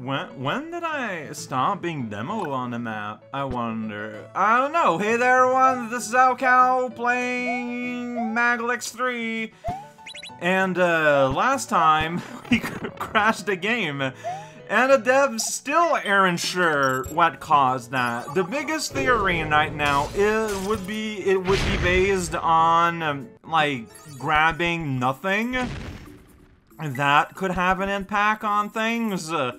When, when did I stop being demo on the map? I wonder. I don't know. Hey there, everyone. This is raocow playing Maglex 3. And uh, last time, we crashed the game. And the devs still aren't sure what caused that. The biggest theory right now it would be it would be based on um, like grabbing nothing. That could have an impact on things. Uh,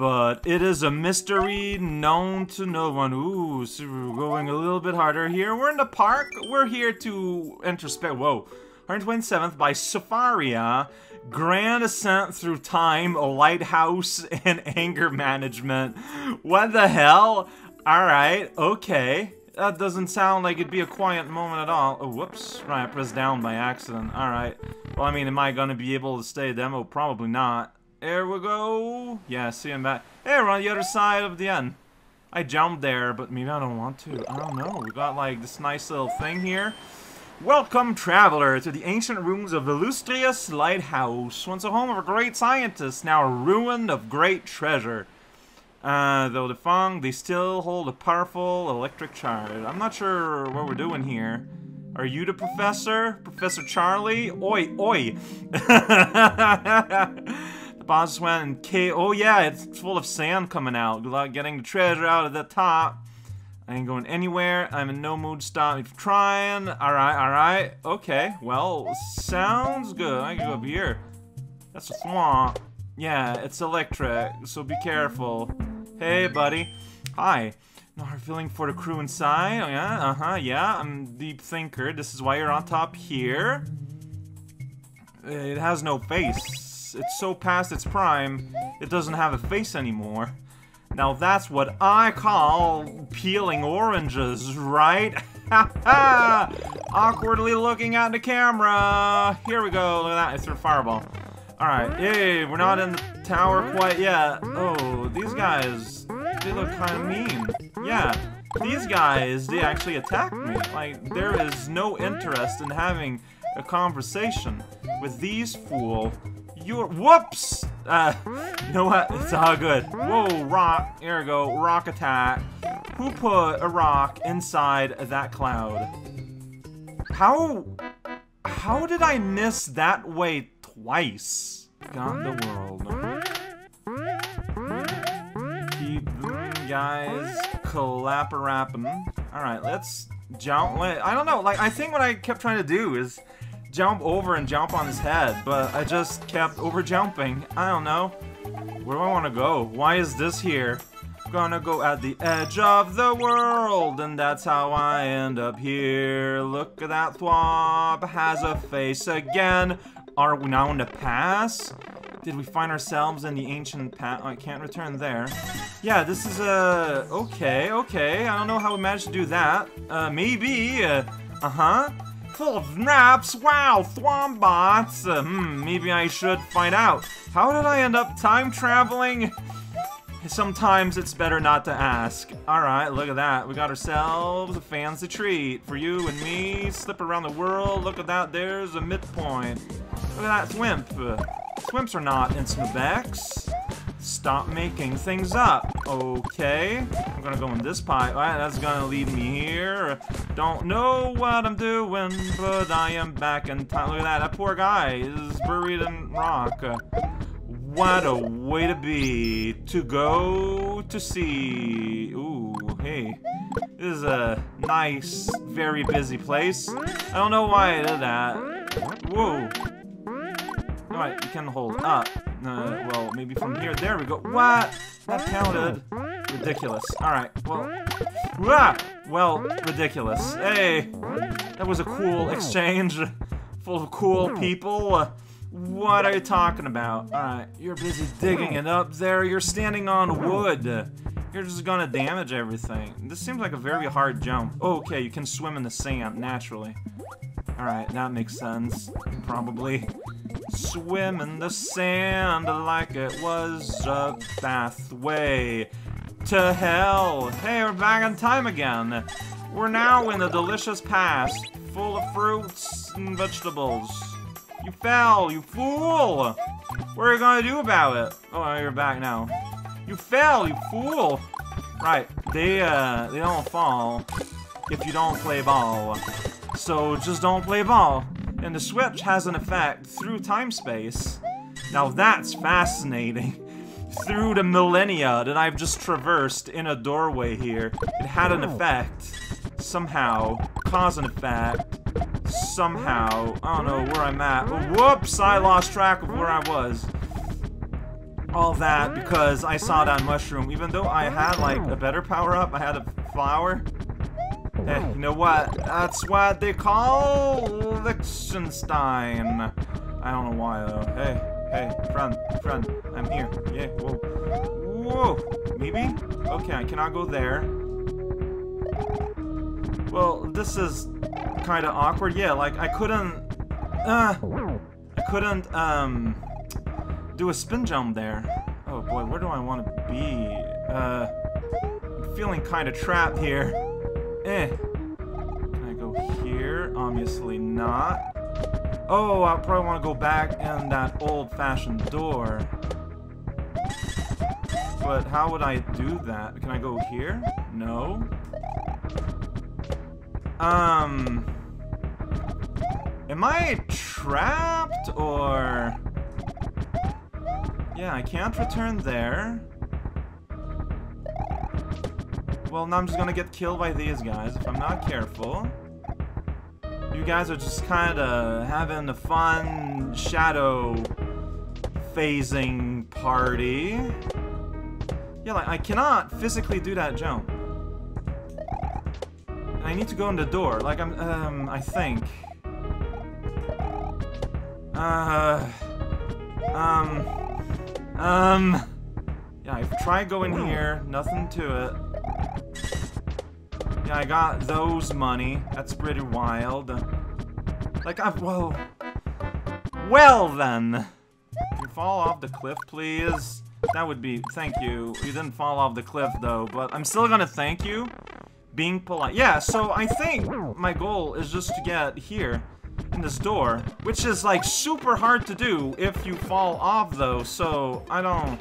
but it is a mystery known to no one. Ooh, so we're going a little bit harder here. We're in the park. We're here to introspect. Whoa. 127th by Safaria. Grand Ascent Through Time, a Lighthouse, and Anger Management. What the hell? Alright, okay. That doesn't sound like it'd be a quiet moment at all. Oh, whoops. Right, I pressed down by accident. Alright. Well, I mean, am I gonna be able to stay demo? Probably not. There we go. Yeah, see him back. Hey, we're on the other side of the end. I jumped there, but maybe I don't want to. I don't know. We got, like, this nice little thing here. Welcome, traveler, to the ancient ruins of Illustrious Lighthouse, once a home of a great scientist, now a ruin of great treasure. Uh, though defunct, they still hold a powerful electric charge. I'm not sure what we're doing here. Are you the professor? Professor Charlie? Oi, oi! went and K. Oh yeah, it's full of sand coming out. Good luck getting the treasure out of the top. I ain't going anywhere. I'm in no mood to stop me from trying. Alright, alright. Okay, well, sounds good. I can go up here. That's a swamp. Yeah, it's electric, so be careful. Hey, buddy. Hi. No hard feeling for the crew inside? Oh, yeah? Uh-huh, yeah. I'm deep thinker. This is why you're on top here. It has no face. It's so past its prime, it doesn't have a face anymore. Now that's what I call peeling oranges, right? Awkwardly looking at the camera. Here we go. Look at that. It's a fireball. Alright. Yay, we're not in the tower quite yet. Oh, these guys, they look kind of mean. Yeah, these guys, they actually attacked me. Like, there is no interest in having a conversation with these fool you're- Whoops! Uh, you know what? It's all good. Whoa, rock. Here we go. Rock attack. Who put a rock inside that cloud? How... How did I miss that way twice? Got the world. Keep guys clapping. Alright, let's jump. I don't know, like, I think what I kept trying to do is jump over and jump on his head, but I just kept over jumping. I don't know. Where do I want to go? Why is this here? Gonna go at the edge of the world, and that's how I end up here. Look at that thwomp, has a face again. Are we now in the past? Did we find ourselves in the ancient past? Oh, I can't return there. Yeah, this is a... Uh, okay, okay. I don't know how we managed to do that. Uh, maybe. Uh, uh-huh full of naps. Wow, Thwombots. Uh, hmm, maybe I should find out. How did I end up time traveling? Sometimes it's better not to ask. Alright, look at that. We got ourselves a fancy treat. For you and me, slip around the world. Look at that, there's a midpoint. Look at that Swimp. Swimps are not instant backs. Stop making things up. Okay. I'm gonna go in this pipe. Alright, that's gonna lead me here. Don't know what I'm doing, but I am back in time. Look at that. That poor guy is buried in rock. What a way to be. To go to see. Ooh, hey. This is a nice, very busy place. I don't know why I did that. Whoa. Alright, you can hold up. Uh, well, maybe from here. There we go. What? That counted. Ridiculous. Alright, well... Ah! Well, ridiculous. Hey! That was a cool exchange. Full of cool people. What are you talking about? Alright, you're busy digging it up there. You're standing on wood. You're just gonna damage everything. This seems like a very hard jump. Oh, okay, you can swim in the sand, naturally. Alright, that makes sense. Probably. Swim in the sand like it was a pathway to hell. Hey, we're back in time again. We're now in the delicious past, full of fruits and vegetables. You fell, you fool! What are you gonna do about it? Oh, you're back now. You fell, you fool! Right, they, uh, they don't fall if you don't play ball. So just don't play ball. And the switch has an effect through time-space. Now that's fascinating. through the millennia that I've just traversed in a doorway here, it had an effect. Somehow. Cause an effect. Somehow. I don't know where I'm at. Whoops! I lost track of where I was. All that because I saw that mushroom. Even though I had, like, a better power-up, I had a flower. Hey, you know what? That's what they call Liechtenstein. I don't know why, though. Hey, hey, friend, friend, I'm here. Yeah, whoa. Whoa! Maybe? Okay, I cannot go there. Well, this is kind of awkward. Yeah, like, I couldn't... Uh, I couldn't, um... Do a spin jump there. Oh boy, where do I want to be? Uh... I'm feeling kind of trapped here. Eh. Can I go here? Obviously not. Oh, I probably want to go back in that old-fashioned door. But how would I do that? Can I go here? No. Um... Am I trapped, or... Yeah, I can't return there. Well, now I'm just gonna get killed by these guys if I'm not careful. You guys are just kinda having a fun shadow phasing party. Yeah, like, I cannot physically do that jump. I need to go in the door, like I'm, um, I think. Uh, um, um, yeah, I've tried going here, nothing to it. Yeah, I got those money. That's pretty wild. Like, I've, well... Well, then! Can you fall off the cliff, please? That would be... Thank you. You didn't fall off the cliff, though, but I'm still gonna thank you. Being polite. Yeah, so I think my goal is just to get here in this door, which is, like, super hard to do if you fall off, though, so I don't...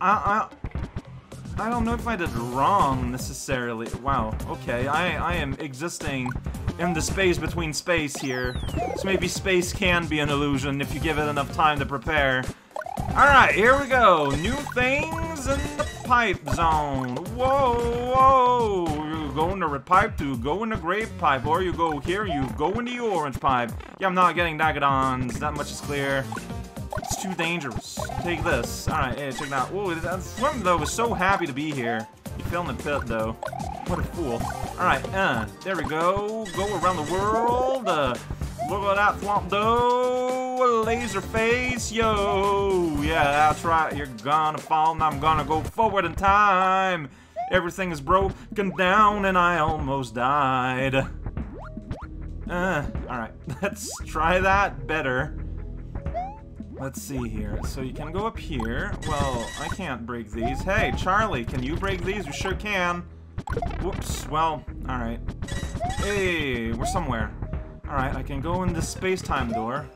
I, I, I don't know if I did wrong, necessarily. Wow, okay, I, I am existing in the space between space here. So maybe space can be an illusion if you give it enough time to prepare. Alright, here we go. New things in the pipe zone. Whoa, whoa. You go in the pipe to go in the grape pipe, or you go here, you go in the orange pipe. Yeah, I'm not getting Dagadons. That much is clear. It's too dangerous. Take this. Alright, hey, check it out. Whoa, that swim, though, was so happy to be here. He fell in the pit, though. What a fool. Alright, uh, there we go. Go around the world. Uh, look at that swamp, though. Laser face, yo. Yeah, that's right. You're gonna fall, and I'm gonna go forward in time. Everything is broken down, and I almost died. Uh, alright. Let's try that better. Let's see here. So you can go up here. Well, I can't break these. Hey, Charlie, can you break these? You sure can. Whoops. Well, alright. Hey, we're somewhere. Alright, I can go in this space-time door.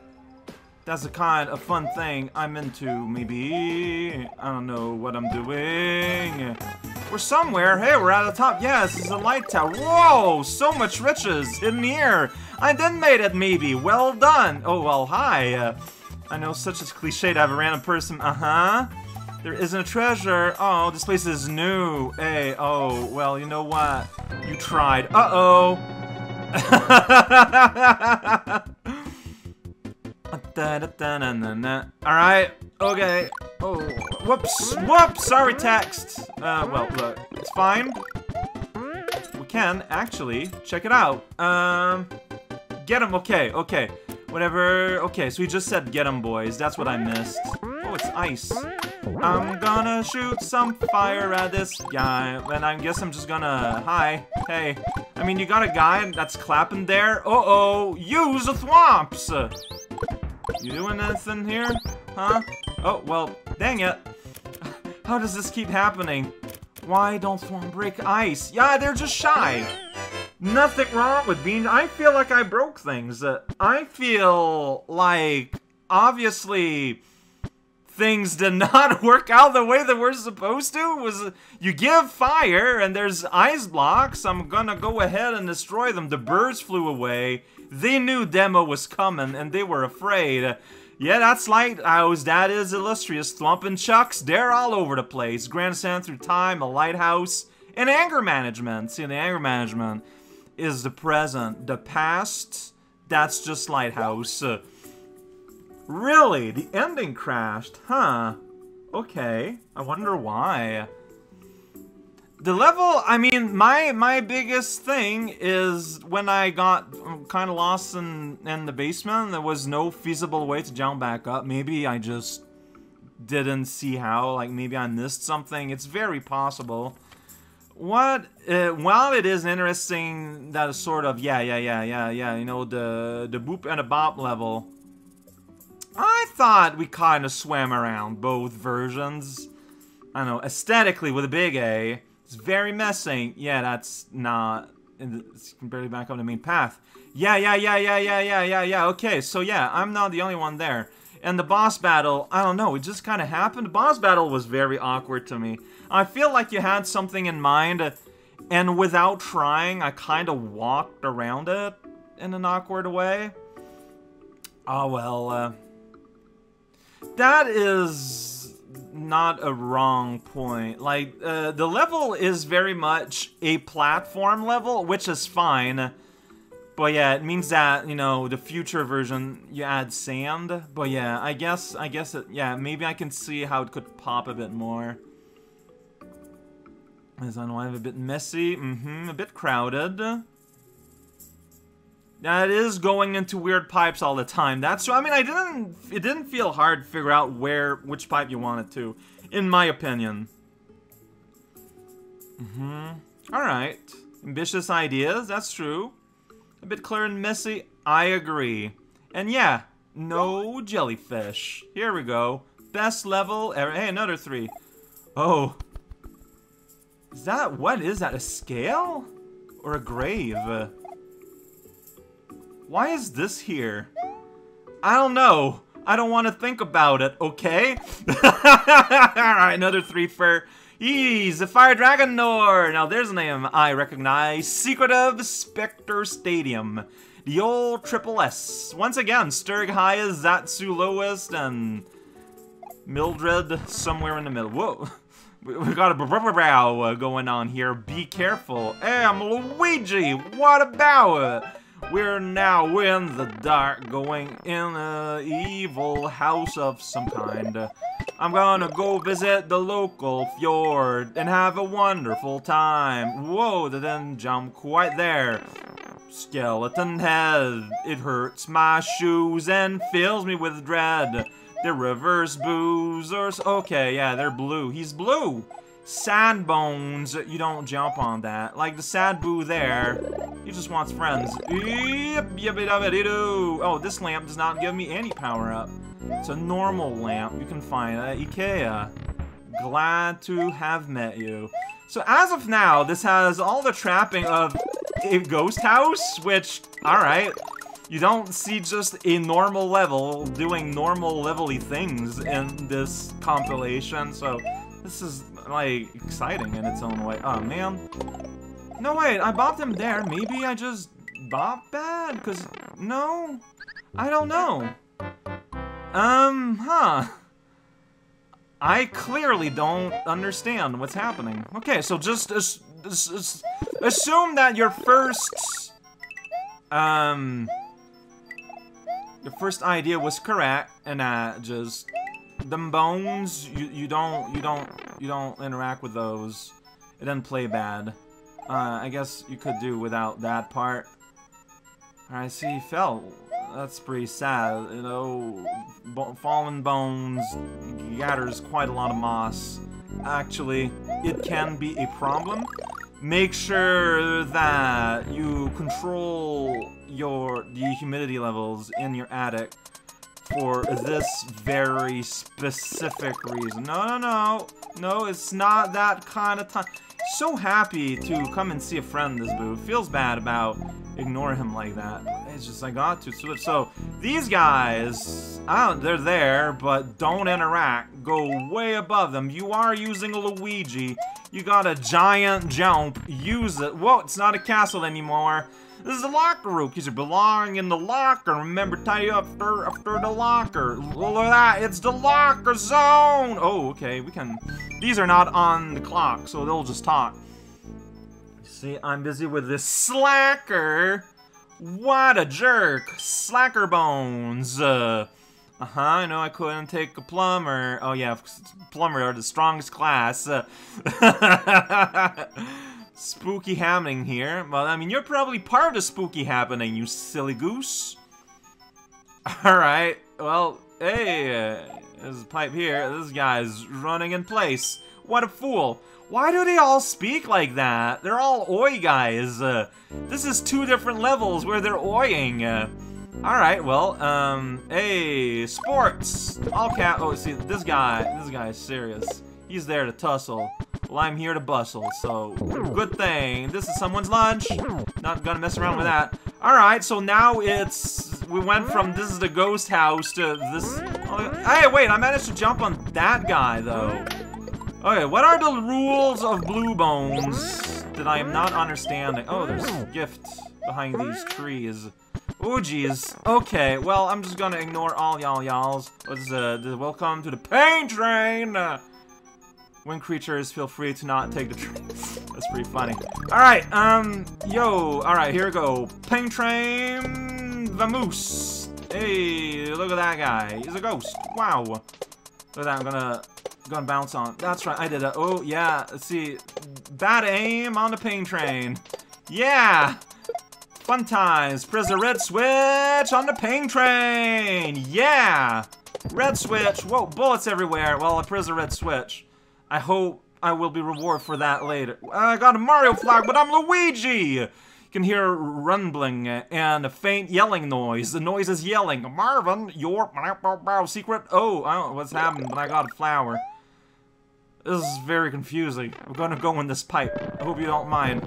That's the kind of fun thing I'm into, maybe. I don't know what I'm doing. We're somewhere. Hey, we're at the top. Yes, is a light tower. Whoa, so much riches in here. I did made it, maybe. Well done. Oh, well, hi. Uh, I know such a cliche to have a random person. Uh-huh. There isn't a treasure. Oh, this place is new. Hey, oh, well, you know what? You tried. Uh-oh. Alright, okay. Oh, whoops, whoops, sorry text. Uh, well, look, it's fine. We can, actually, check it out. Um, get him, okay, okay. Whatever. Okay, so we just said get them, boys. That's what I missed. Oh, it's ice. I'm gonna shoot some fire at this guy, and I guess I'm just gonna... Hi. Hey. I mean, you got a guy that's clapping there? Uh-oh. Use the thwomps! You doing anything here? Huh? Oh, well, dang it. How does this keep happening? Why don't Thwomp break ice? Yeah, they're just shy. Nothing wrong with being... I feel like I broke things. Uh, I feel like, obviously, things did not work out the way that we're supposed to. Was you give fire and there's ice blocks. I'm gonna go ahead and destroy them. The birds flew away. They knew demo was coming and they were afraid. Yeah, that's Lighthouse. That is illustrious. Thwomp and Chucks, they're all over the place. Grand Ascent through time, a lighthouse, and anger management. See, the anger management is the present. The past, that's just Lighthouse. Uh, really? The ending crashed? Huh. Okay. I wonder why. The level, I mean, my my biggest thing is when I got kind of lost in, in the basement, there was no feasible way to jump back up. Maybe I just didn't see how, like maybe I missed something. It's very possible. What, uh, while it is interesting that sort of, yeah, yeah, yeah, yeah, yeah, you know, the, the boop and a bop level, I thought we kind of swam around both versions. I don't know, aesthetically with a big A, it's very messy. Yeah, that's not, it's barely back on the main path. Yeah, yeah, yeah, yeah, yeah, yeah, yeah, yeah, okay, so yeah, I'm not the only one there. And the boss battle, I don't know, it just kind of happened. The boss battle was very awkward to me. I feel like you had something in mind, and without trying, I kind of walked around it in an awkward way. Oh, well, uh, That is not a wrong point. Like, uh, the level is very much a platform level, which is fine. But yeah, it means that, you know, the future version, you add sand. But yeah, I guess, I guess, it, yeah, maybe I can see how it could pop a bit more. Is on one a bit messy, mm-hmm, a bit crowded. That is going into weird pipes all the time. That's, true. I mean, I didn't, it didn't feel hard to figure out where, which pipe you wanted to, in my opinion. Mm-hmm. Alright. Ambitious ideas, that's true. A bit clear and messy, I agree. And yeah, no jellyfish. Here we go. Best level ever. Hey, another three. Oh. Is that, what is that, a scale? Or a grave? Why is this here? I don't know. I don't want to think about it, okay? Alright, another three for He's a Fire Dragon Nor! Now there's a name I recognize. Secretive Spectre Stadium. The old Triple S. Once again, Sturg highest, Zatsu lowest, and Mildred somewhere in the middle. Whoa. We got a brow uh, going on here. Be careful. Hey, I'm Luigi. What about it? We're now in the dark, going in a evil house of some kind. I'm gonna go visit the local fjord and have a wonderful time. Whoa, that didn't jump quite there. Skeleton head, it hurts my shoes and fills me with dread. The reverse booze or okay, yeah, they're blue. He's blue. Sad bones, you don't jump on that. Like the sad boo there, he just wants friends. Oh, this lamp does not give me any power up. It's a normal lamp you can find at Ikea. Glad to have met you. So as of now, this has all the trapping of a ghost house, which, alright. You don't see just a normal level doing normal levely things in this compilation, so this is like, exciting in its own way. Oh, man. No, wait, I bopped him there. Maybe I just bopped bad? Because, no? I don't know. Um, huh. I clearly don't understand what's happening. Okay, so just as, as, as, assume that your first, um, your first idea was correct, and that just them bones, you, you don't, you don't, you don't interact with those. It doesn't play bad. Uh, I guess you could do without that part. I see you fell. That's pretty sad, you know. Bo fallen bones gathers quite a lot of moss. Actually, it can be a problem. Make sure that you control your the humidity levels in your attic for this very specific reason. No, no, no. No, it's not that kind of time. So happy to come and see a friend, this boo. Feels bad about ignore him like that. It's just, I got to. So, so These guys, I they're there, but don't interact. Go way above them. You are using a Luigi. You got a giant jump. Use it. Whoa, it's not a castle anymore. This is a locker room. because You belong in the locker. Remember, tie up after, after the locker. Look at that. It's the locker zone. Oh, okay. We can... These are not on the clock, so they'll just talk. See, I'm busy with this slacker. What a jerk! Slacker bones! Uh, uh-huh, I know I couldn't take a plumber. Oh yeah, plumber are the strongest class. Uh, spooky happening here. Well, I mean, you're probably part of the spooky happening, you silly goose. Alright, well, hey, uh, there's a pipe here. This guy's running in place. What a fool. Why do they all speak like that? They're all oi guys. Uh, this is two different levels where they're oiing. Uh, Alright, well, um, hey, sports! All cap- oh, see, this guy, this guy is serious. He's there to tussle. Well, I'm here to bustle, so good thing. This is someone's lunch. Not gonna mess around with that. Alright, so now it's... We went from this is the ghost house to this... Oh, hey, wait, I managed to jump on that guy, though. Okay, what are the rules of Blue Bones that I am not understanding? Oh, there's a gift behind these trees. Oh, jeez. Okay, well, I'm just gonna ignore all y'all y'alls. What's, uh, welcome to the pain train! When creatures, feel free to not take the train. That's pretty funny. Alright, um, yo, alright, here we go. Pain train, vamoose. Hey, look at that guy. He's a ghost. Wow. Look at that, I'm gonna Gonna bounce on. That's right, I did it. Oh, yeah. Let's see. Bad aim on the pain train. Yeah! Fun times. Press red switch on the pain train. Yeah! Red switch. Whoa, bullets everywhere. Well, I press red switch. I hope I will be rewarded for that later. I got a Mario flag, but I'm Luigi! You can hear rumbling and a faint yelling noise. The noise is yelling, Marvin, your secret. Oh, I don't know what's happening, but I got a flower. This is very confusing. I'm gonna go in this pipe. I hope you don't mind.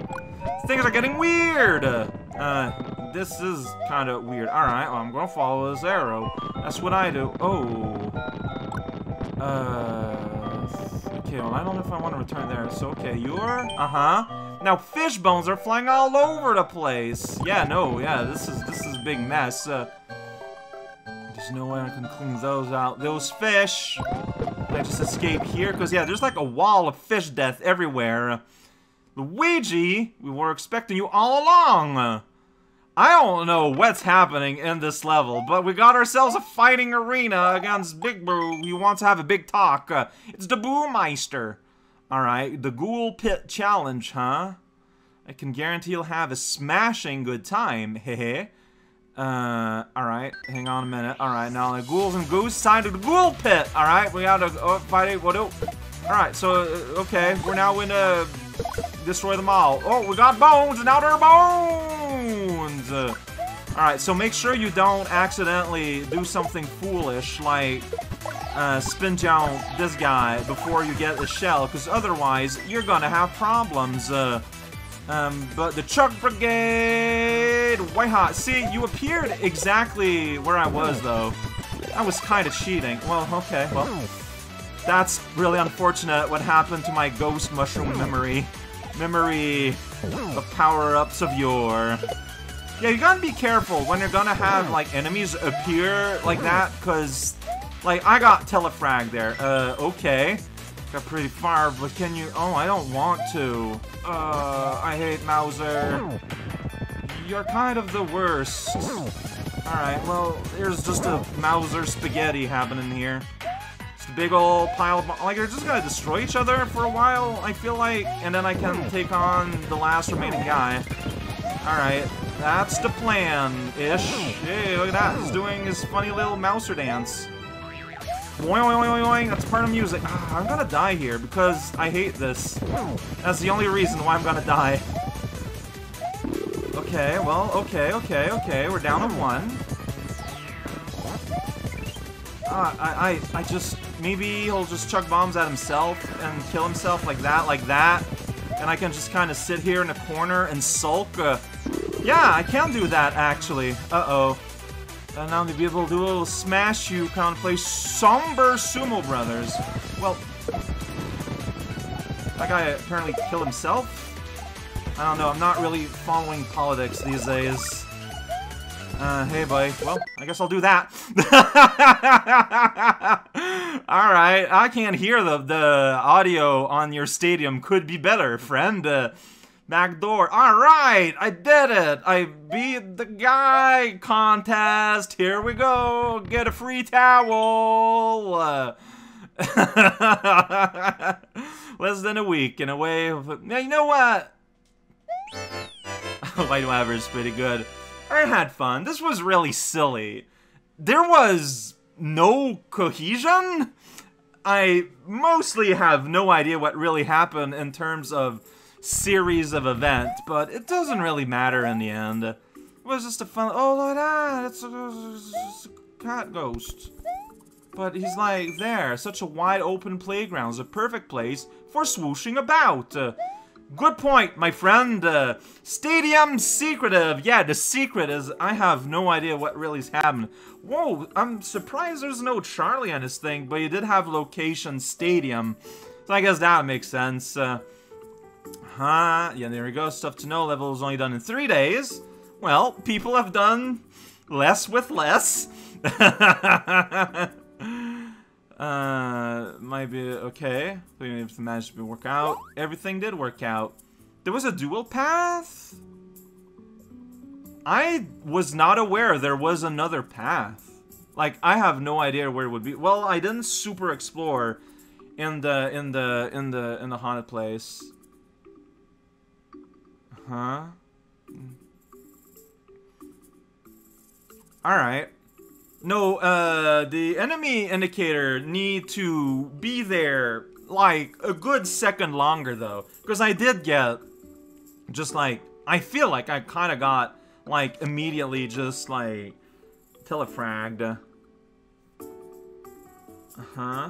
Things are getting weird! Uh, this is kind of weird. Alright, well, I'm gonna follow this arrow. That's what I do. Oh. Uh... Well, I don't know if I want to return there. So, okay, you're... Uh-huh. Now, fish bones are flying all over the place. Yeah, no, yeah, this is this is a big mess. Uh, there's no way I can clean those out. Those fish! Can I just escape here? Because, yeah, there's like a wall of fish death everywhere. Luigi, we were expecting you all along. I don't know what's happening in this level, but we got ourselves a fighting arena against Big Boo. We want to have a big talk. Uh, it's the Boo Meister. Alright, the Ghoul Pit Challenge, huh? I can guarantee you'll have a smashing good time, hehe. Uh, alright, hang on a minute. Alright, now the ghouls and goose side of the ghoul pit. Alright, we gotta oh, fight it. What do? Alright, so, uh, okay, we're now gonna destroy them all. Oh, we got bones, and now they're bones! Uh, Alright, so make sure you don't accidentally do something foolish, like uh, spin down this guy before you get the shell, because otherwise, you're gonna have problems. Uh, um, but the Chuck Brigade, white hot. See, you appeared exactly where I was, though. I was kind of cheating. Well, okay, well. That's really unfortunate what happened to my ghost mushroom memory. Memory of power-ups of yore. Yeah, you gotta be careful when you're gonna have, like, enemies appear like that, because, like, I got telefrag there. Uh, okay. Got pretty far, but can you... Oh, I don't want to. Uh, I hate Mouser. You're kind of the worst. Alright, well, there's just a Mouser spaghetti happening here. Just a big old pile of... Like, you're just gonna destroy each other for a while, I feel like, and then I can take on the last remaining guy. Alright, that's the plan-ish. Hey, look at that, he's doing his funny little Mouser dance. Boing, boing, boing, that's part of music. Ah, I'm gonna die here because I hate this. That's the only reason why I'm gonna die. Okay, well, okay, okay, okay, we're down to one. Ah, I, I, I just, maybe he'll just chuck bombs at himself and kill himself like that, like that. And I can just kind of sit here in a corner and sulk. Uh, yeah, I can do that, actually. Uh-oh. And now do a little smash you of play Somber Sumo Brothers. Well, that guy apparently killed himself? I don't know, I'm not really following politics these days. Uh, hey, buddy. Well, I guess I'll do that. Alright, I can't hear the, the audio on your stadium. Could be better, friend. Uh, back door. Alright, I did it. I beat the guy contest. Here we go. Get a free towel. Less than a week in a way. Yeah, you know what? White Whatever is pretty good. I had fun. This was really silly. There was no cohesion. I mostly have no idea what really happened in terms of series of events, but it doesn't really matter in the end. It was just a fun. Oh, look at that! It's a, it's a cat ghost. But he's like there, such a wide open playground is a perfect place for swooshing about. Uh, Good point, my friend. Uh, stadium secretive. Yeah, the secret is I have no idea what really is happening. Whoa, I'm surprised there's no Charlie on this thing, but you did have location stadium. So I guess that makes sense. Uh, huh, yeah, there we go. Stuff to know level is only done in three days. Well, people have done less with less. Uh, might be okay. If the managed to work out. Everything did work out. There was a dual path? I was not aware there was another path. Like, I have no idea where it would be. Well, I didn't super explore in the, in the, in the, in the haunted place. Huh? Alright. No, uh, the enemy indicator need to be there, like, a good second longer, though. Because I did get, just like, I feel like I kind of got, like, immediately just, like, telefragged. Uh-huh.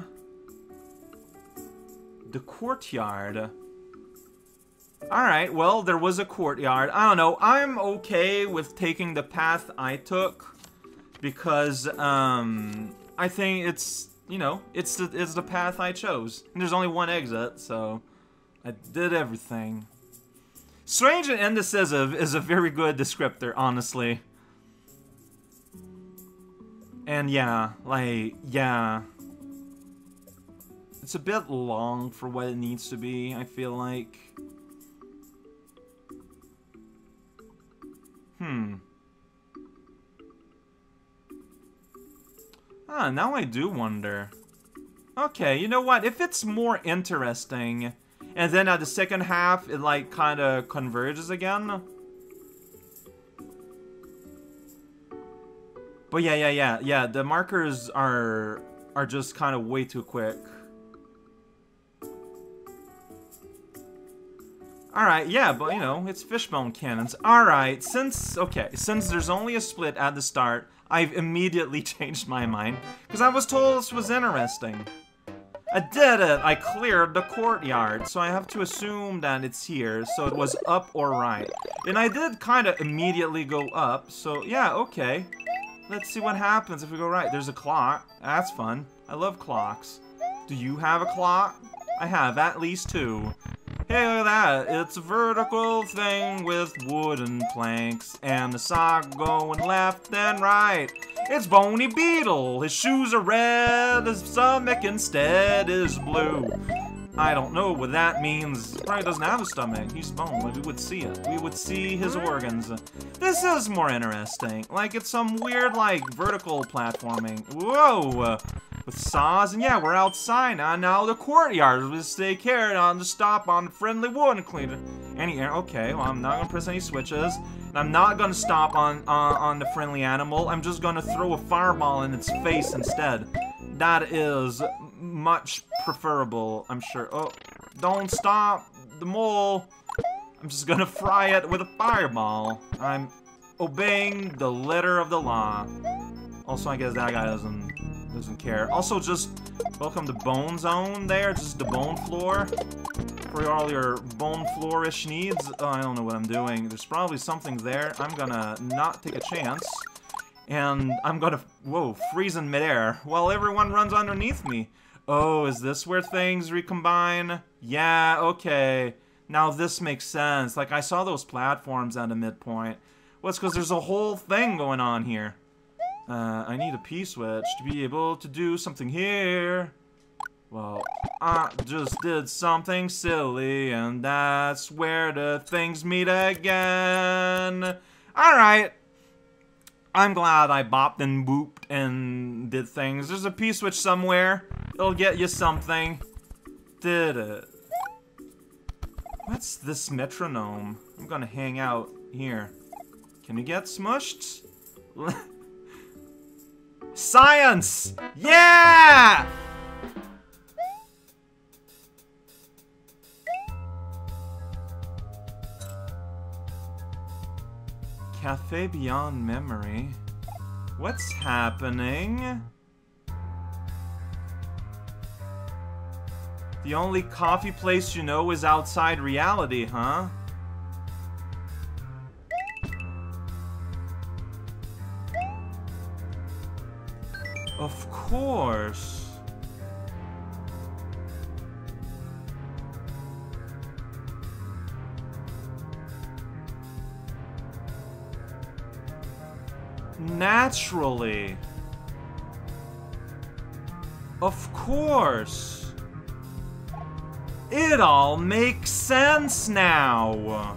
The courtyard. Alright, well, there was a courtyard. I don't know, I'm okay with taking the path I took because um, I think it's you know it's the it's the path I chose. And there's only one exit, so I did everything. Strange and indecisive is a very good descriptor, honestly. And yeah, like, yeah. It's a bit long for what it needs to be, I feel like. Hmm. Ah, now I do wonder. Okay, you know what? If it's more interesting, and then at the second half, it like kind of converges again. But yeah, yeah, yeah, yeah. The markers are are just kind of way too quick. Alright, yeah, but you know, it's fishbone cannons. Alright, since, okay, since there's only a split at the start, I've immediately changed my mind, because I was told this was interesting. I did it! I cleared the courtyard, so I have to assume that it's here, so it was up or right. And I did kind of immediately go up, so yeah, okay. Let's see what happens if we go right. There's a clock. That's fun. I love clocks. Do you have a clock? I have at least two. Hey, look at that. It's a vertical thing with wooden planks and the sock going left and right. It's Bony Beetle. His shoes are red, his stomach instead is blue. I don't know what that means. Probably doesn't have a stomach. He's bone. we would see it. We would see his organs. This is more interesting. Like, it's some weird, like, vertical platforming. Whoa! With saws, and yeah, we're outside now. Now the courtyard. We stay care on the stop on the friendly wood cleaner. Any air. okay, well I'm not gonna press any switches. And I'm not gonna stop on uh, on the friendly animal. I'm just gonna throw a fireball in its face instead. That is much preferable, I'm sure. Oh, don't stop the mole. I'm just gonna fry it with a fireball. I'm obeying the letter of the law. Also, I guess that guy doesn't doesn't care. Also, just welcome to Bone Zone there, just the bone floor. For all your bone flourish needs. Oh, I don't know what I'm doing. There's probably something there. I'm gonna not take a chance. And I'm gonna, whoa, freeze in midair while everyone runs underneath me. Oh, is this where things recombine? Yeah, okay. Now this makes sense. Like, I saw those platforms at a midpoint. Well, it's because there's a whole thing going on here. Uh, I need a P-switch to be able to do something here. Well, I just did something silly, and that's where the things meet again. Alright. I'm glad I bopped and booped and did things. There's a P-switch somewhere. It'll get you something. Did it. What's this metronome? I'm gonna hang out here. Can you get smushed? Science! Yeah! Cafe Beyond Memory. What's happening? The only coffee place you know is outside reality, huh? Course. Naturally. Of course. It all makes sense now.